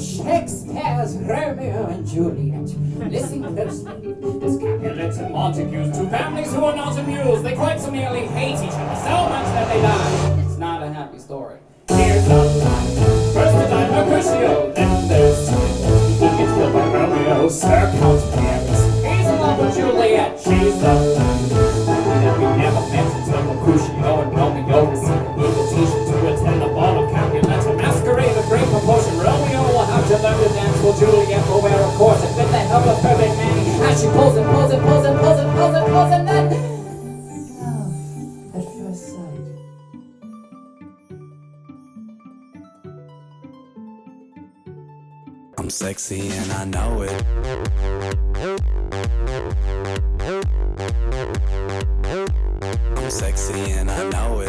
Shakespeare's Romeo and Juliet. Listen closely. There's Capulets and Montagues, two families who are not amused. They quite so nearly hate each other so much that they die. It's not a happy story. Here's the line. First the die Mercutio, then there's Juliet. He gets killed by Romeo, Sir Count Paris. He's in love with Juliet, she's the line. That we never until Mercutio and Romeo will have to learn to dance while Juliet will wear a corset with the help of big Manny as she pulls and pulls and pulls and pulls and pulls and pulls and then at first sight. I'm sexy and I know it. And I know it.